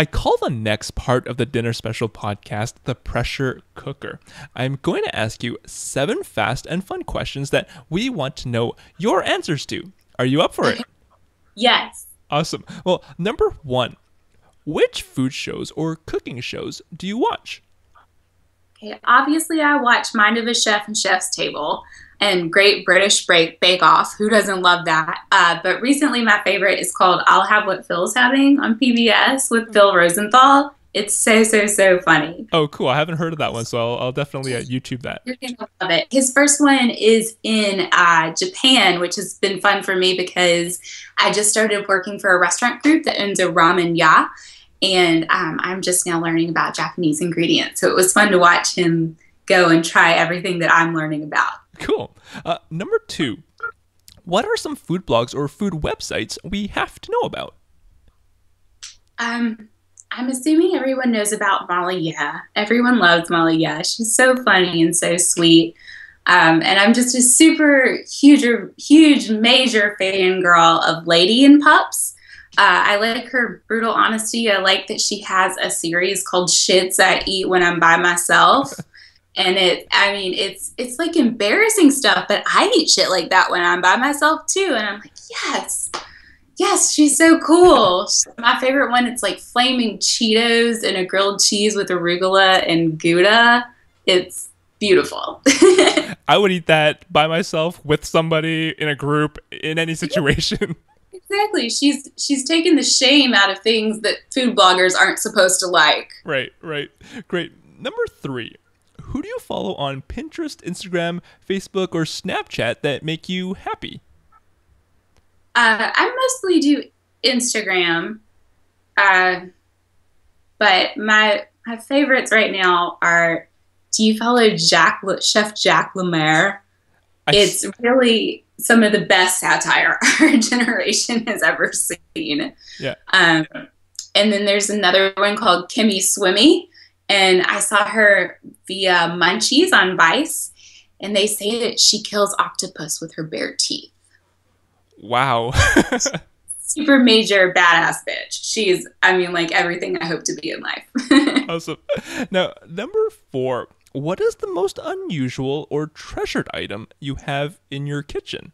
I call the next part of the Dinner Special podcast the pressure cooker. I'm going to ask you seven fast and fun questions that we want to know your answers to. Are you up for it? Yes. Awesome. Well, number one, which food shows or cooking shows do you watch? Okay, obviously, I watch Mind of a Chef and Chef's Table and Great British Break Bake Off. Who doesn't love that? Uh, but recently, my favorite is called I'll Have What Phil's Having on PBS with Phil Rosenthal. It's so, so, so funny. Oh, cool. I haven't heard of that one, so I'll, I'll definitely uh, YouTube that. You're going to love it. His first one is in uh, Japan, which has been fun for me because I just started working for a restaurant group that owns a ramen ya. And um, I'm just now learning about Japanese ingredients. So it was fun to watch him go and try everything that I'm learning about. Cool. Uh, number two, what are some food blogs or food websites we have to know about? Um, I'm assuming everyone knows about Molly Yeh. Everyone loves Molly Yeh. She's so funny and so sweet. Um, and I'm just a super huge, huge, major fan girl of Lady and Pups. Uh, I like her brutal honesty. I like that she has a series called Shits I Eat When I'm By Myself. and it i mean it's it's like embarrassing stuff but i eat shit like that when i'm by myself too. And i'm like yes. Yes she's so cool. My favorite one. It's like flaming cheetos and a grilled cheese with arugula and gouda. It's beautiful. I would eat that by myself with somebody in a group in any situation. Exactly. She's she's taking the shame out of things that food bloggers aren't supposed to like. Right right. Great. Number three who do you follow on Pinterest, Instagram, Facebook, or Snapchat that make you happy? Uh, I mostly do Instagram, uh, but my my favorites right now are. Do you follow Jack Chef Jacques La Merde? I it's s- really some of the best satire our generation has ever seen. Yeah. Um, and then there's another one called Kimi Swimmy and I saw her via Munchies on Vice, and they say that she kills octopus with her bare teeth. Wow. Super major badass bitch. She's, I mean, like everything I hope to be in life. awesome. Now, number four, what is the most unusual or treasured item you have in your kitchen?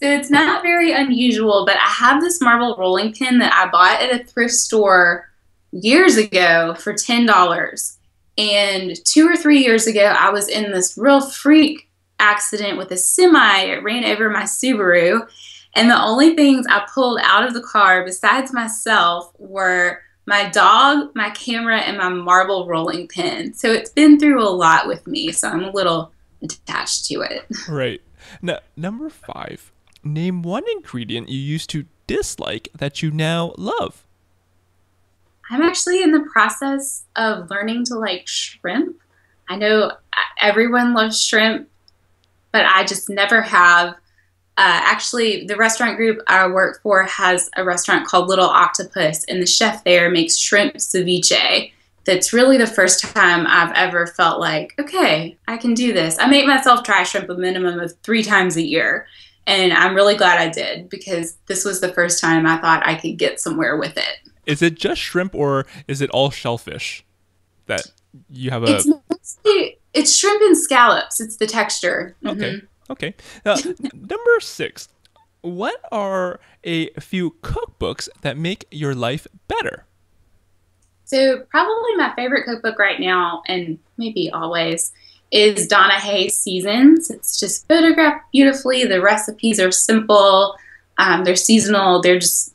So it's not very unusual, but I have this marble rolling pin that I bought at a thrift store years ago for $10. And two or three years ago, I was in this real freak accident with a semi. It ran over my Subaru. And the only things I pulled out of the car besides myself were my dog, my camera, and my marble rolling pin. So it's been through a lot with me. So I'm a little attached to it. Right. Now, number five, name one ingredient you used to dislike that you now love. I'm actually in the process of learning to like shrimp. I know everyone loves shrimp, but I just never have. Uh, actually, the restaurant group I work for has a restaurant called Little Octopus, and the chef there makes shrimp ceviche. That's really the first time I've ever felt like, okay, I can do this. I make myself try shrimp a minimum of three times a year, and I'm really glad I did because this was the first time I thought I could get somewhere with it. Is it just shrimp or is it all shellfish that you have a? It's mostly it's shrimp and scallops. It's the texture. Okay. Mm-hmm. Okay. Uh, number six. What are a few cookbooks that make your life better? So probably my favorite cookbook right now, and maybe always, is Donna Hay's Seasons. It's just photographed beautifully. The recipes are simple. Um, they're seasonal. They're just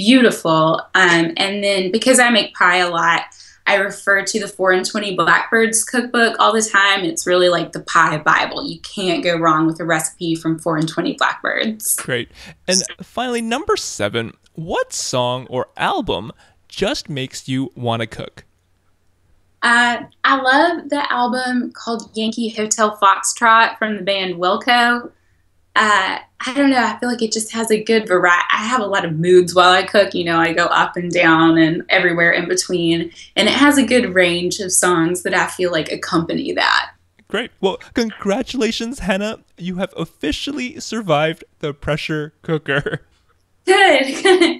beautiful. Um, and then because I make pie a lot, I refer to the 4 and 20 Blackbirds cookbook all the time. It's really like the pie Bible. You can't go wrong with a recipe from 4 and 20 Blackbirds. Great. And finally, number seven, what song or album just makes you want to cook? Uh, I love the album called Yankee Hotel Foxtrot from the band Wilco uh, I don't know. I feel like it just has a good variety. I have a lot of moods while I cook. You know, I go up and down and everywhere in between. And it has a good range of songs that I feel like accompany that. Great. Well, congratulations, Hannah. You have officially survived the pressure cooker. Good.